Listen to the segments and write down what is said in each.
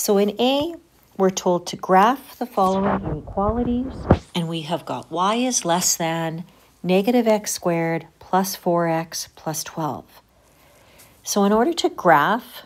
So in A, we're told to graph the following inequalities, and we have got y is less than negative x squared plus 4x plus 12. So in order to graph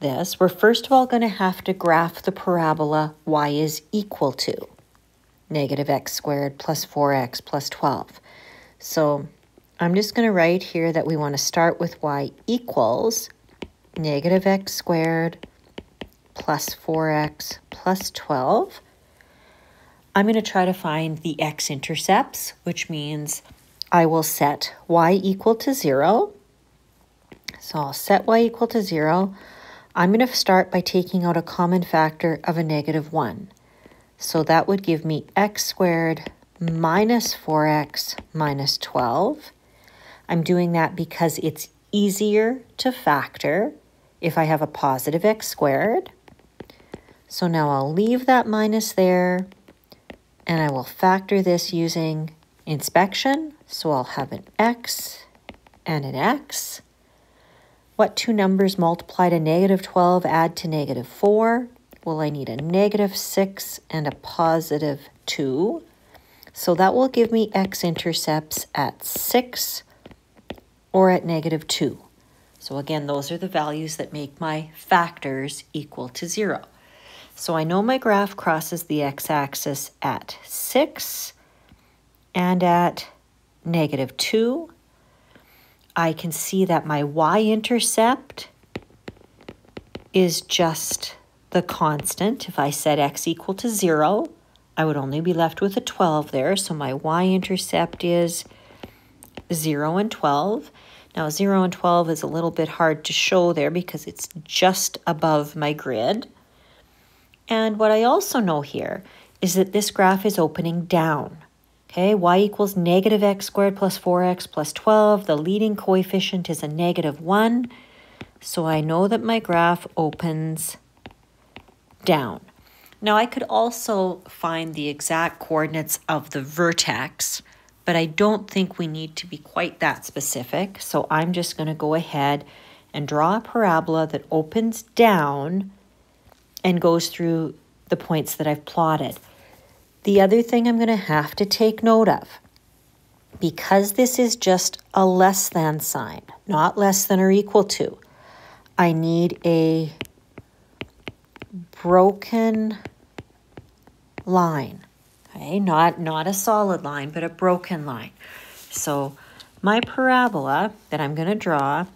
this, we're first of all going to have to graph the parabola y is equal to negative x squared plus 4x plus 12. So I'm just going to write here that we want to start with y equals negative x squared plus 4x plus 12. I'm going to try to find the x-intercepts, which means I will set y equal to 0. So I'll set y equal to 0. I'm going to start by taking out a common factor of a negative 1. So that would give me x squared minus 4x minus 12. I'm doing that because it's easier to factor if I have a positive x squared. So now I'll leave that minus there and I will factor this using inspection. So I'll have an x and an x. What two numbers multiply to negative 12 add to negative 4? Well, I need a negative 6 and a positive 2. So that will give me x-intercepts at 6 or at negative 2. So again, those are the values that make my factors equal to 0. So I know my graph crosses the x-axis at 6 and at negative 2. I can see that my y-intercept is just the constant. If I set x equal to 0, I would only be left with a 12 there. So my y-intercept is 0 and 12. Now 0 and 12 is a little bit hard to show there because it's just above my grid. And what I also know here is that this graph is opening down. Okay, y equals negative x squared plus 4x plus 12. The leading coefficient is a negative 1. So I know that my graph opens down. Now I could also find the exact coordinates of the vertex, but I don't think we need to be quite that specific. So I'm just going to go ahead and draw a parabola that opens down and goes through the points that I've plotted. The other thing I'm going to have to take note of, because this is just a less than sign, not less than or equal to, I need a broken line. Okay, not, not a solid line, but a broken line. So my parabola that I'm going to draw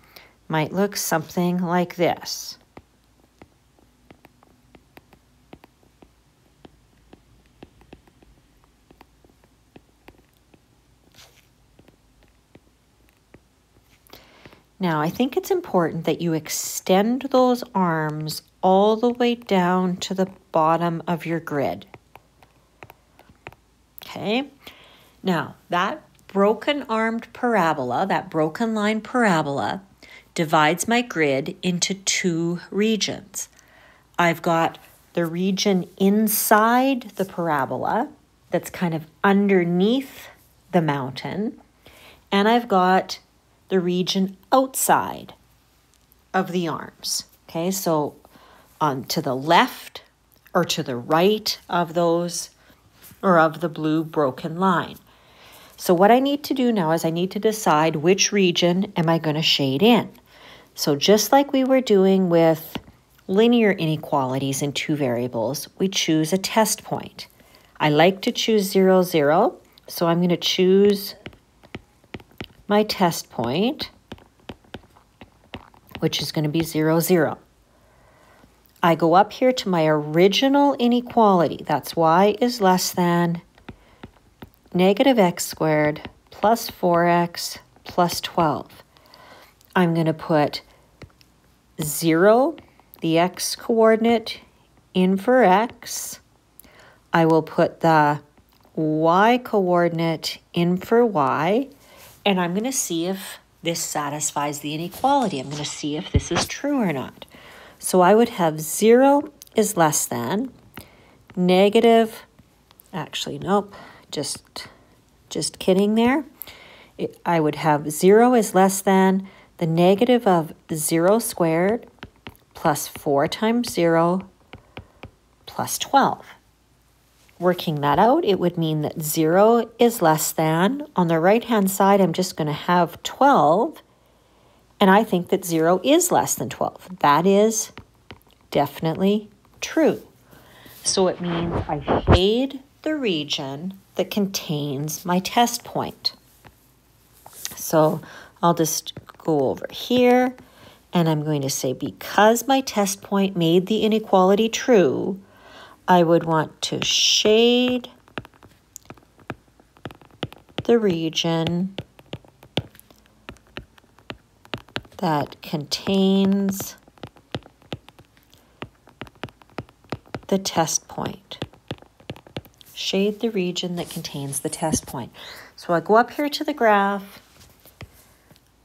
might look something like this. Now, I think it's important that you extend those arms all the way down to the bottom of your grid. Okay, now that broken armed parabola, that broken line parabola, divides my grid into two regions. I've got the region inside the parabola that's kind of underneath the mountain, and I've got the region outside of the arms. Okay, so on to the left or to the right of those or of the blue broken line. So what I need to do now is I need to decide which region am I going to shade in. So just like we were doing with linear inequalities in two variables, we choose a test point. I like to choose 0, 0, so I'm going to choose my test point, which is going to be 0, 0. I go up here to my original inequality. That's y is less than negative x squared plus 4x plus 12. I'm going to put 0, the x coordinate, in for x. I will put the y coordinate in for y. And I'm going to see if this satisfies the inequality. I'm going to see if this is true or not. So I would have 0 is less than negative, actually, nope, just, just kidding there. It, I would have 0 is less than the negative of 0 squared plus 4 times 0 plus 12. Working that out, it would mean that 0 is less than. On the right-hand side, I'm just going to have 12, and I think that 0 is less than 12. That is definitely true. So it means I shade the region that contains my test point. So I'll just go over here and I'm going to say because my test point made the inequality true, I would want to shade the region that contains the test point. Shade the region that contains the test point. So I go up here to the graph.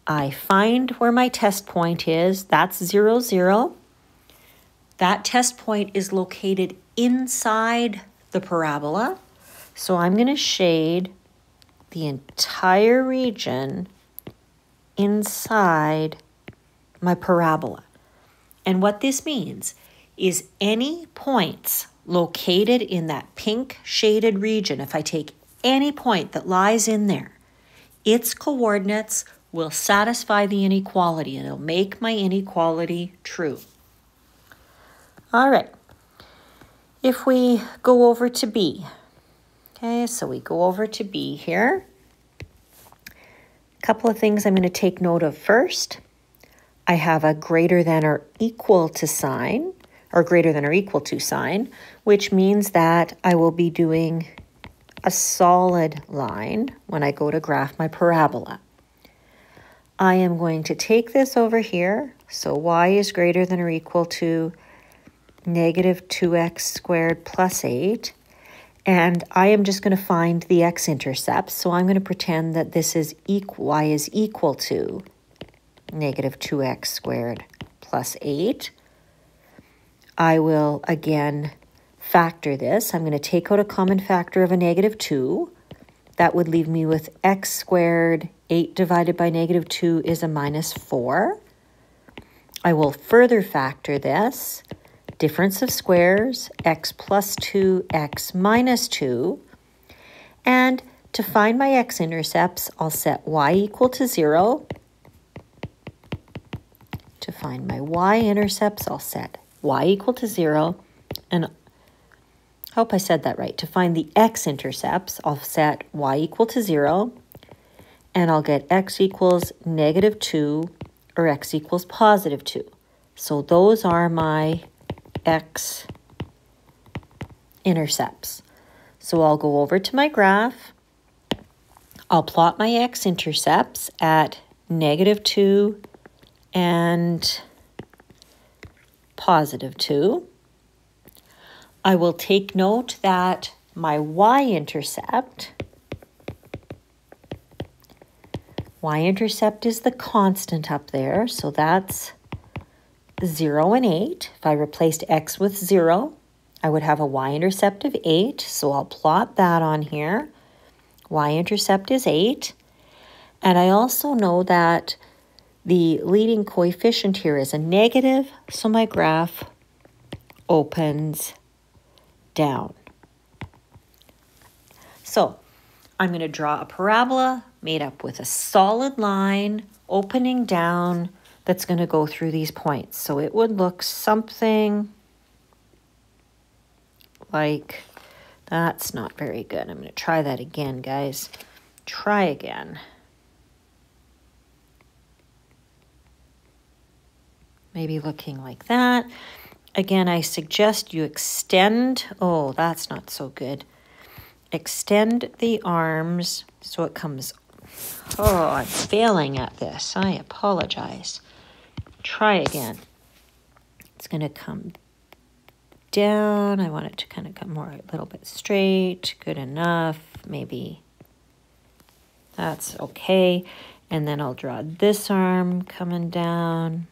I find where my test point is. That's 0, 0. That test point is located inside the parabola. So I'm going to shade the entire region inside my parabola. And what this means is any points located in that pink shaded region, if I take any point that lies in there, its coordinates will satisfy the inequality and it'll make my inequality true. All right. If we go over to B, okay, so we go over to B here. A couple of things I'm going to take note of first. I have a greater than or equal to sign, or greater than or equal to sign, which means that I will be doing a solid line when I go to graph my parabola. I am going to take this over here, so y is greater than or equal to negative 2x squared plus 8. And I am just going to find the x-intercepts. So I'm going to pretend that this is equal, y is equal to negative 2x squared plus 8. I will, again, factor this. I'm going to take out a common factor of a negative 2. That would leave me with x squared. 8 divided by negative 2 is a minus 4. I will further factor this difference of squares, x plus 2, x minus 2. And to find my x-intercepts, I'll set y equal to 0. To find my y-intercepts, I'll set y equal to 0. And I hope I said that right. To find the x-intercepts, I'll set y equal to 0. And I'll get x equals negative 2 or x equals positive 2. So those are my x intercepts. So I'll go over to my graph. I'll plot my x-intercepts at negative 2 and positive 2. I will take note that my y-intercept, y-intercept is the constant up there, so that's 0 and 8. If I replaced x with 0, I would have a y-intercept of 8. So I'll plot that on here. y-intercept is 8. And I also know that the leading coefficient here is a negative, so my graph opens down. So I'm going to draw a parabola made up with a solid line opening down that's going to go through these points. So it would look something like, that's not very good. I'm going to try that again, guys. Try again. Maybe looking like that. Again, I suggest you extend, oh, that's not so good. Extend the arms so it comes, oh, I'm failing at this. I apologize. Try again. It's going to come down. I want it to kind of come more a little bit straight. Good enough. Maybe that's okay. And then I'll draw this arm coming down.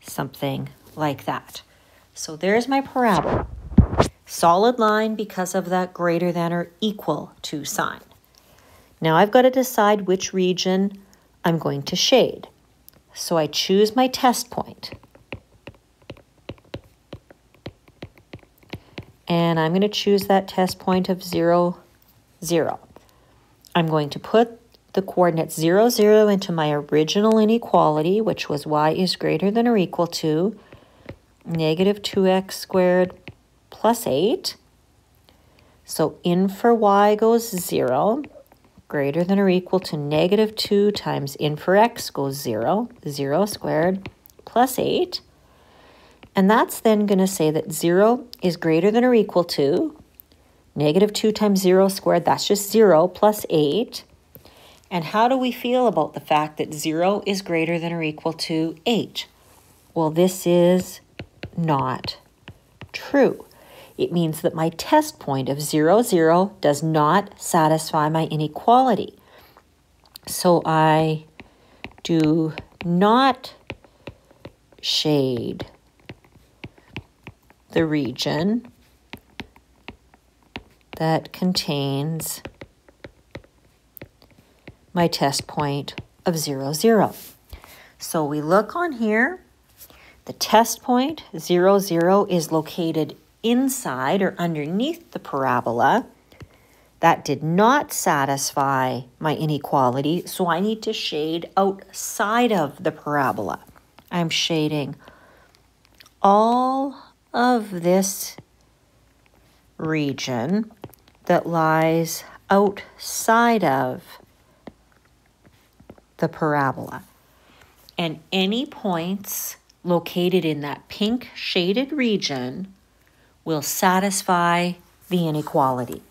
Something like that. So there's my parabola. Solid line because of that greater than or equal to sign. Now I've got to decide which region I'm going to shade. So I choose my test point. And I'm going to choose that test point of 0, 0. I'm going to put the coordinates 0, 0 into my original inequality, which was y is greater than or equal to negative 2x squared plus 8. So in for y goes 0, greater than or equal to negative 2 times in for x goes 0, 0 squared plus 8. And that's then going to say that 0 is greater than or equal to negative 2 times 0 squared, that's just 0 plus 8. And how do we feel about the fact that 0 is greater than or equal to 8? Well, this is not true. It means that my test point of 0, 0 does not satisfy my inequality. So I do not shade the region that contains my test point of 0, 0. So we look on here. The test point, 0, 0, is located inside or underneath the parabola. That did not satisfy my inequality, so I need to shade outside of the parabola. I'm shading all of this region that lies outside of the parabola. And any points located in that pink shaded region will satisfy the inequality.